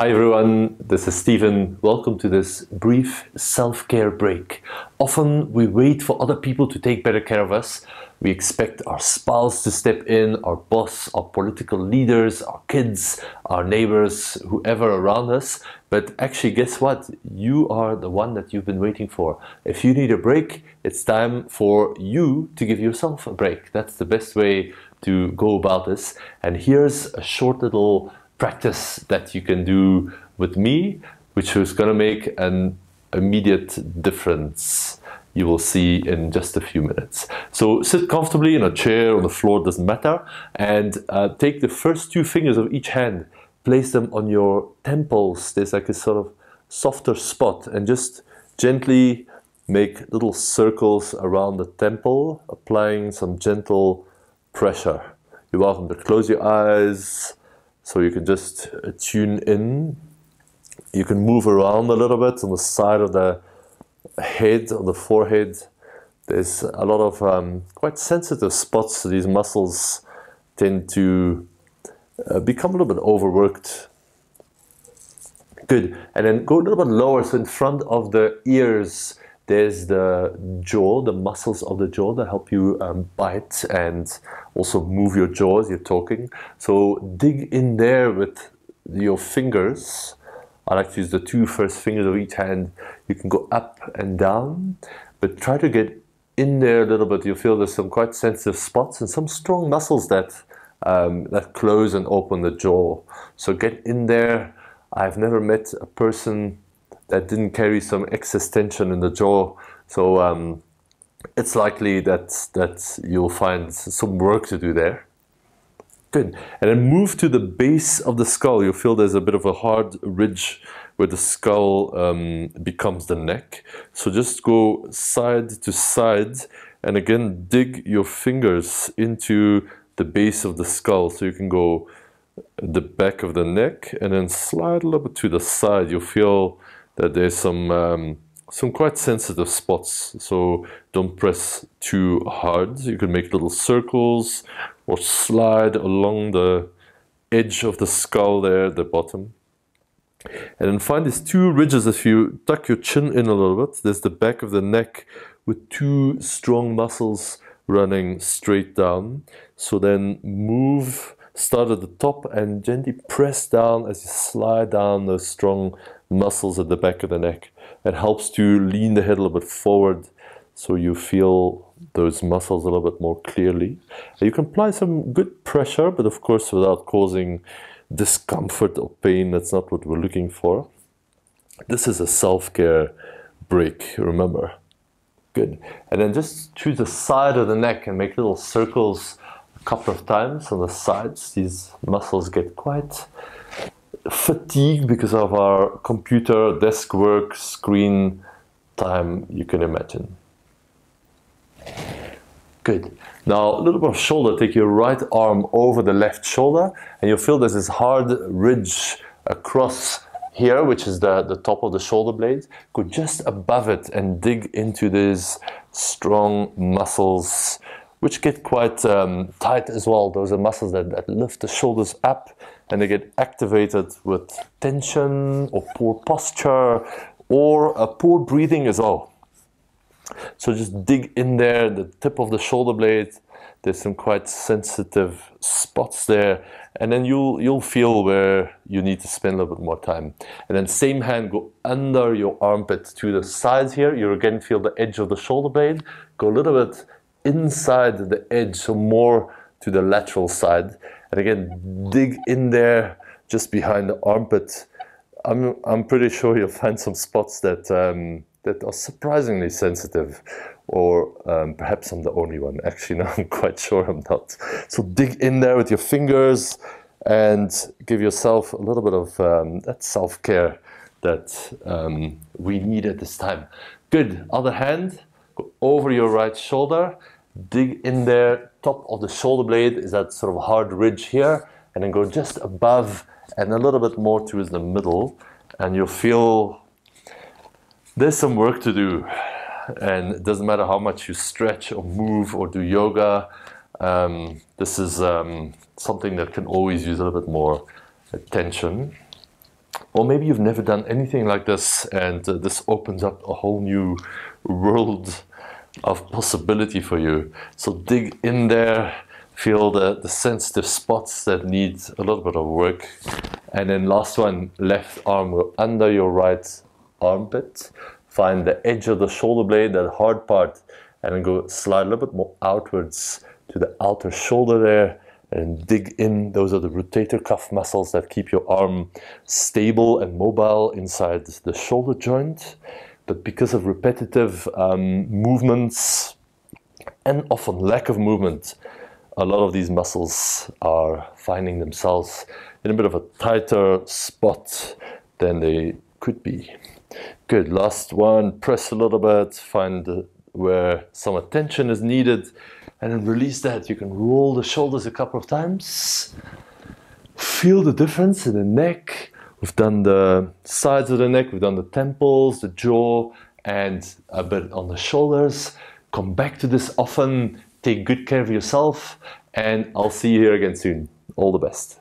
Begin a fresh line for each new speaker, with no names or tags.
Hi everyone, this is Steven. Welcome to this brief self care break. Often we wait for other people to take better care of us. We expect our spouse to step in, our boss, our political leaders, our kids, our neighbors, whoever around us. But actually, guess what? You are the one that you've been waiting for. If you need a break, it's time for you to give yourself a break. That's the best way to go about this. And here's a short little practice that you can do with me, which is going to make an immediate difference you will see in just a few minutes. So sit comfortably in a chair on the floor, doesn't matter, and uh, take the first two fingers of each hand, place them on your temples. There's like a sort of softer spot, and just gently make little circles around the temple, applying some gentle pressure. You're welcome to close your eyes so you can just tune in. You can move around a little bit on the side of the head, on the forehead, there's a lot of um, quite sensitive spots. These muscles tend to uh, become a little bit overworked. Good. And then go a little bit lower. So in front of the ears, there's the jaw, the muscles of the jaw that help you um, bite and also move your jaw as you're talking. So dig in there with your fingers I like to use the two first fingers of each hand. You can go up and down, but try to get in there a little bit. You'll feel there's some quite sensitive spots and some strong muscles that um, that close and open the jaw. So get in there. I've never met a person that didn't carry some excess tension in the jaw. So um, it's likely that that you'll find some work to do there. Good. And then move to the base of the skull. You'll feel there's a bit of a hard ridge where the skull um, becomes the neck. So just go side to side and again dig your fingers into the base of the skull. So you can go the back of the neck and then slide a little bit to the side. You'll feel that there's some um, some quite sensitive spots. So don't press too hard. You can make little circles or slide along the edge of the skull there at the bottom. And then find these two ridges if you tuck your chin in a little bit. There's the back of the neck with two strong muscles running straight down. So then move, start at the top and gently press down as you slide down those strong muscles at the back of the neck. It helps to lean the head a little bit forward so you feel those muscles a little bit more clearly. You can apply some good pressure, but of course without causing discomfort or pain. That's not what we're looking for. This is a self-care break, remember. Good. And then just choose the side of the neck and make little circles a couple of times on the sides. These muscles get quite fatigued because of our computer, desk work, screen time, you can imagine. Good. Now, a little bit of shoulder. Take your right arm over the left shoulder, and you'll feel there's this hard ridge across here, which is the, the top of the shoulder blade. Go just above it and dig into these strong muscles, which get quite um, tight as well. Those are muscles that, that lift the shoulders up and they get activated with tension or poor posture or a poor breathing as well. So just dig in there, the tip of the shoulder blade. There's some quite sensitive spots there, and then you'll you'll feel where you need to spend a little bit more time. And then same hand, go under your armpit to the sides here. You again feel the edge of the shoulder blade. Go a little bit inside the edge, so more to the lateral side. And again, dig in there just behind the armpit. I'm I'm pretty sure you'll find some spots that. Um, that are surprisingly sensitive, or um, perhaps I'm the only one. Actually, no, I'm quite sure I'm not. So dig in there with your fingers and give yourself a little bit of um, that self care that um, we need at this time. Good. Other hand, over your right shoulder, dig in there. Top of the shoulder blade is that sort of hard ridge here, and then go just above and a little bit more towards the middle, and you'll feel there's some work to do, and it doesn't matter how much you stretch or move or do yoga. Um, this is um, something that can always use a little bit more attention. Or maybe you've never done anything like this and uh, this opens up a whole new world of possibility for you. So dig in there, feel the, the sensitive spots that need a little bit of work. And then last one, left arm under your right armpit. Find the edge of the shoulder blade, that hard part, and go slide a little bit more outwards to the outer shoulder there and dig in. Those are the rotator cuff muscles that keep your arm stable and mobile inside the shoulder joint. But because of repetitive um, movements and often lack of movement, a lot of these muscles are finding themselves in a bit of a tighter spot than they could be. Good, last one, press a little bit, find where some attention is needed and then release that. You can roll the shoulders a couple of times. Feel the difference in the neck. We've done the sides of the neck, we've done the temples, the jaw, and a bit on the shoulders. Come back to this often. Take good care of yourself, and I'll see you here again soon. All the best.